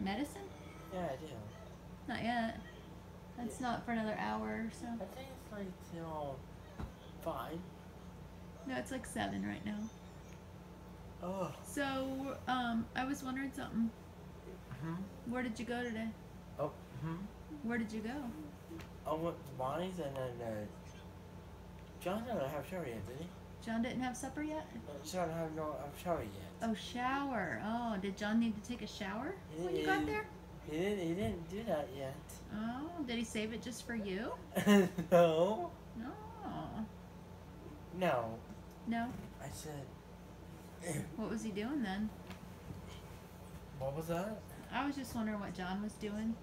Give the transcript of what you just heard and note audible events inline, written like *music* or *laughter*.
Medicine? Yeah, I do. Not yet. That's not for another hour or so. I think it's like till five. No, it's like seven right now. Oh. So, um, I was wondering something. Hmm. Where did you go today? Oh. Hmm. Where did you go? I went to Bonnie's and then uh, John didn't have shower yet, did he? John didn't have supper yet? Uh, John have no shower yet. Oh, shower. Oh, did John need to take a shower He when you got there? He didn't. He didn't do that yet. Oh, did he save it just for you? *laughs* no. No. No. No. I said. *clears throat* What was he doing then? What was that? I was just wondering what John was doing.